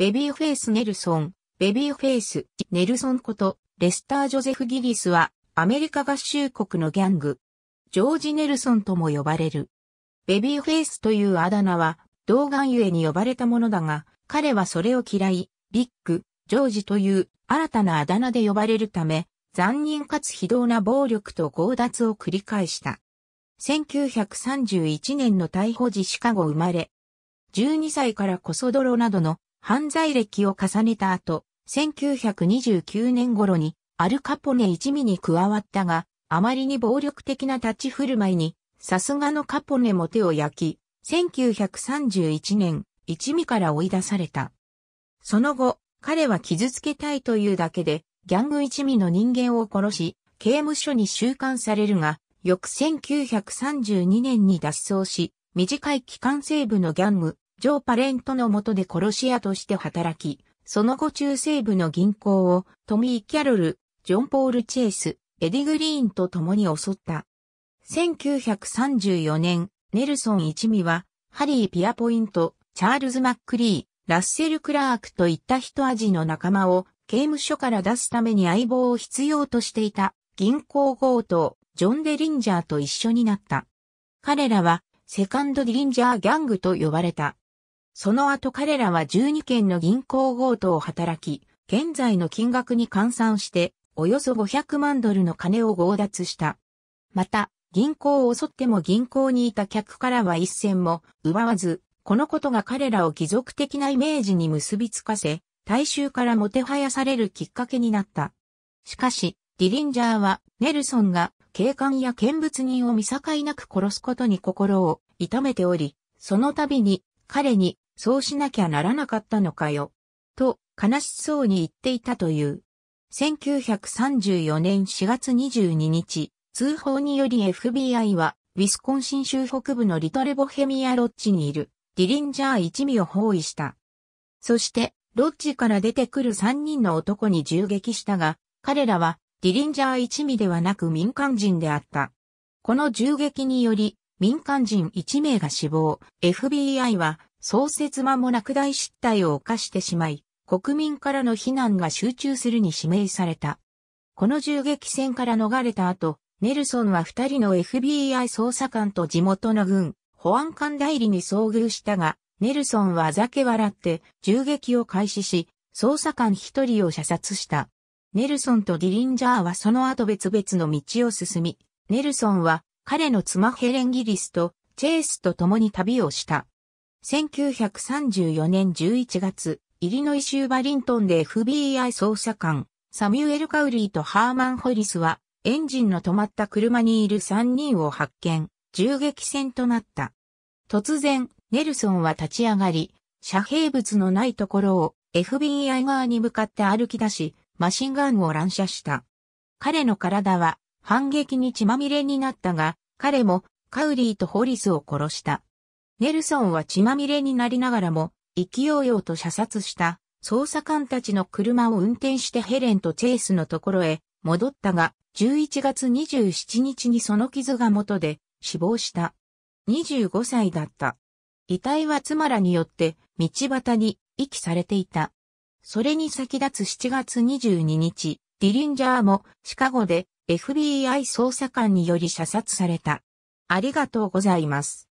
ベビーフェイス・ネルソン、ベビーフェイス、ネルソンこと、レスター・ジョゼフ・ギリスは、アメリカ合衆国のギャング、ジョージ・ネルソンとも呼ばれる。ベビーフェイスというあだ名は、童顔ゆえに呼ばれたものだが、彼はそれを嫌い、ビッグ、ジョージという新たなあだ名で呼ばれるため、残忍かつ非道な暴力と強奪を繰り返した。1931年の逮捕時シカゴ生まれ、12歳からコソ泥などの犯罪歴を重ねた後、1929年頃にアルカポネ一味に加わったが、あまりに暴力的な立ち振る舞いに、さすがのカポネも手を焼き、1931年、一味から追い出された。その後、彼は傷つけたいというだけで、ギャング一味の人間を殺し、刑務所に収監されるが、翌1932年に脱走し、短い期間西部のギャング、ジョー・パレントの下で殺し屋として働き、その後中西部の銀行をトミー・キャロル、ジョン・ポール・チェイス、エディ・グリーンと共に襲った。1934年、ネルソン一味は、ハリー・ピアポイント、チャールズ・マックリー、ラッセル・クラークといった一味の仲間を刑務所から出すために相棒を必要としていた銀行強盗、ジョン・デリンジャーと一緒になった。彼らは、セカンド・ディリンジャー・ギャングと呼ばれた。その後彼らは12件の銀行強盗を働き、現在の金額に換算して、およそ500万ドルの金を強奪した。また、銀行を襲っても銀行にいた客からは一銭も奪わず、このことが彼らを貴族的なイメージに結びつかせ、大衆からもてはやされるきっかけになった。しかし、ディリンジャーは、ネルソンが警官や見物人を見境なく殺すことに心を痛めており、その度に彼にそうしなきゃならなかったのかよ。と悲しそうに言っていたという。1934年4月22日、通報により FBI は、ウィスコンシン州北部のリトレボヘミアロッジにいる、ディリンジャー一味を包囲した。そして、ロッジから出てくる3人の男に銃撃したが、彼らは、ディリンジャー一味ではなく民間人であった。この銃撃により、民間人1名が死亡、FBI は、創設間もなく大失態を犯してしまい、国民からの非難が集中するに指名された。この銃撃戦から逃れた後、ネルソンは二人の FBI 捜査官と地元の軍、保安官代理に遭遇したが、ネルソンはあざけ笑って銃撃を開始し、捜査官一人を射殺した。ネルソンとディリンジャーはその後別々の道を進み、ネルソンは彼の妻ヘレン・ギリスとチェイスと共に旅をした。1934年11月、イリノイ州バリントンで FBI 捜査官、サミュエル・カウリーとハーマン・ホリスはエンジンの止まった車にいる3人を発見、銃撃戦となった。突然、ネルソンは立ち上がり、遮蔽物のないところを FBI 側に向かって歩き出し、マシンガンを乱射した。彼の体は反撃に血まみれになったが、彼もカウリーとホリスを殺した。ネルソンは血まみれになりながらも、勢いよと射殺した捜査官たちの車を運転してヘレンとチェイスのところへ戻ったが、11月27日にその傷が元で死亡した。25歳だった。遺体は妻らによって道端に遺棄されていた。それに先立つ7月22日、ディリンジャーもシカゴで FBI 捜査官により射殺された。ありがとうございます。